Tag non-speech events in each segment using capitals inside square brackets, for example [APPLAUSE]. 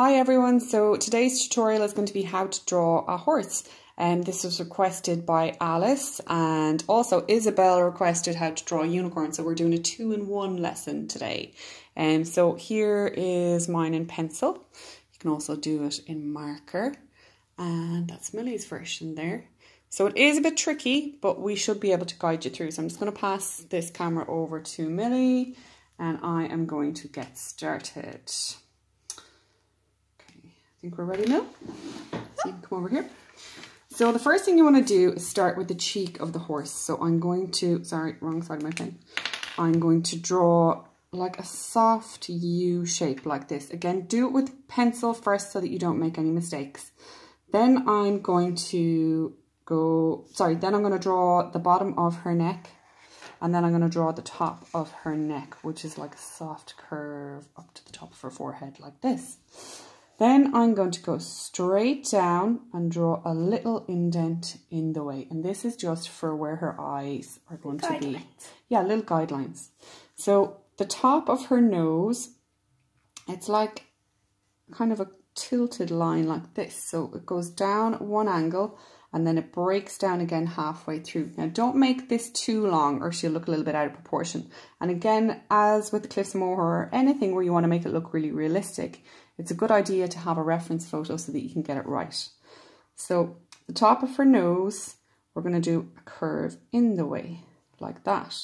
Hi everyone, so today's tutorial is going to be how to draw a horse and this was requested by Alice and also Isabel requested how to draw a unicorn so we're doing a two-in-one lesson today. And um, so here is mine in pencil, you can also do it in marker and that's Millie's version there. So it is a bit tricky but we should be able to guide you through so I'm just going to pass this camera over to Millie and I am going to get started. Think we're ready now. So you can come over here. So the first thing you want to do is start with the cheek of the horse. So I'm going to, sorry, wrong side of my pen. I'm going to draw like a soft U shape like this. Again, do it with pencil first so that you don't make any mistakes. Then I'm going to go, sorry, then I'm going to draw the bottom of her neck and then I'm going to draw the top of her neck, which is like a soft curve up to the top of her forehead like this. Then I'm going to go straight down and draw a little indent in the way. And this is just for where her eyes are going guidelines. to be. Yeah, little guidelines. So the top of her nose, it's like kind of a tilted line like this. So it goes down one angle and then it breaks down again halfway through. Now don't make this too long or she'll look a little bit out of proportion. And again, as with the Cliffs Moher or anything where you want to make it look really realistic, it's a good idea to have a reference photo so that you can get it right. So the top of her nose, we're going to do a curve in the way like that.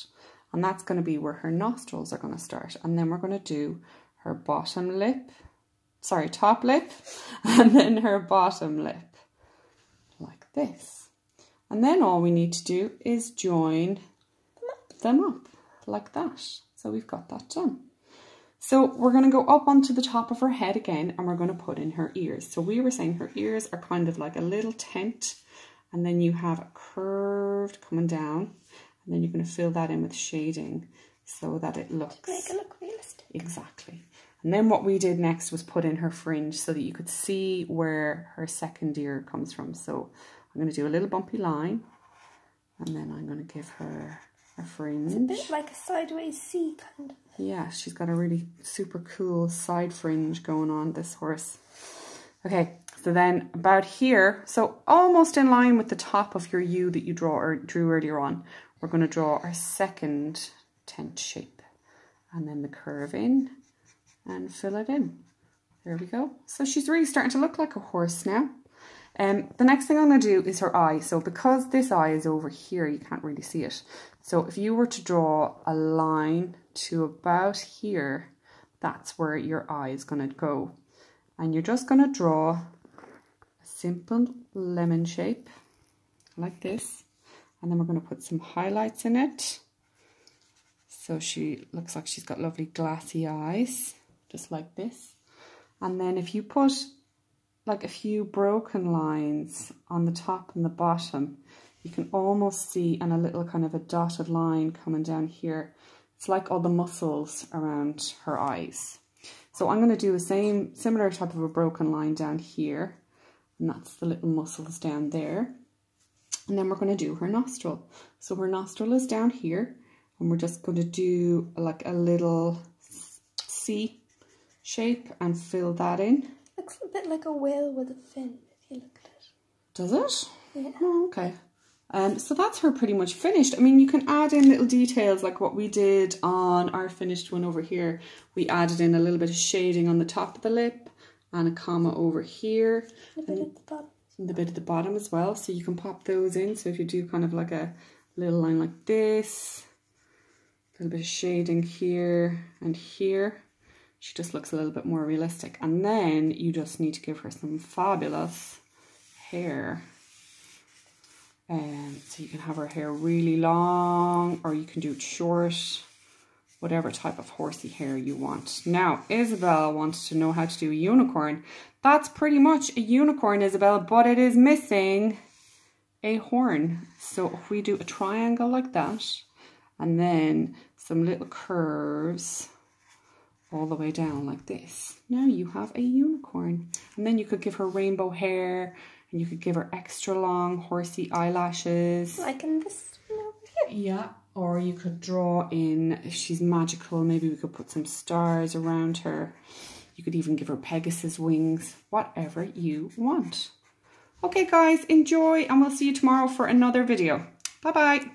And that's going to be where her nostrils are going to start. And then we're going to do her bottom lip, sorry, top lip, [LAUGHS] and then her bottom lip this. And then all we need to do is join them up like that. So we've got that done. So we're going to go up onto the top of her head again and we're going to put in her ears. So we were saying her ears are kind of like a little tent and then you have a curved coming down and then you're going to fill that in with shading so that it looks... To make it look realistic. Exactly. And then what we did next was put in her fringe so that you could see where her second ear comes from. So I'm going to do a little bumpy line and then I'm going to give her a fringe. It's a bit like a sideways C kind of. Yeah, she's got a really super cool side fringe going on, this horse. Okay, so then about here, so almost in line with the top of your U that you draw or drew earlier on, we're going to draw our second tent shape. And then the curve in and fill it in. There we go. So she's really starting to look like a horse now. Um, the next thing I'm going to do is her eye. So because this eye is over here, you can't really see it. So if you were to draw a line to about here, that's where your eye is going to go. And you're just going to draw a simple lemon shape like this. And then we're going to put some highlights in it. So she looks like she's got lovely glassy eyes, just like this. And then if you put like a few broken lines on the top and the bottom. You can almost see and a little kind of a dotted line coming down here. It's like all the muscles around her eyes. So I'm going to do the same, similar type of a broken line down here. And that's the little muscles down there. And then we're going to do her nostril. So her nostril is down here. And we're just going to do like a little C shape and fill that in. Looks a bit like a whale with a fin, if you look at it. Does it? Yeah. Oh, okay. Um, so that's her pretty much finished. I mean, you can add in little details like what we did on our finished one over here. We added in a little bit of shading on the top of the lip and a comma over here. A bit at the bottom. And the bit at the bottom as well. So you can pop those in. So if you do kind of like a little line like this, a little bit of shading here and here, she just looks a little bit more realistic. And then you just need to give her some fabulous hair. And um, so you can have her hair really long or you can do it short, whatever type of horsey hair you want. Now, Isabel wants to know how to do a unicorn. That's pretty much a unicorn, Isabel, but it is missing a horn. So if we do a triangle like that, and then some little curves all the way down like this. Now you have a unicorn. And then you could give her rainbow hair and you could give her extra long horsey eyelashes. Like in this one over here. Yeah. Or you could draw in, if she's magical, maybe we could put some stars around her. You could even give her Pegasus wings, whatever you want. Okay guys, enjoy and we'll see you tomorrow for another video. Bye bye.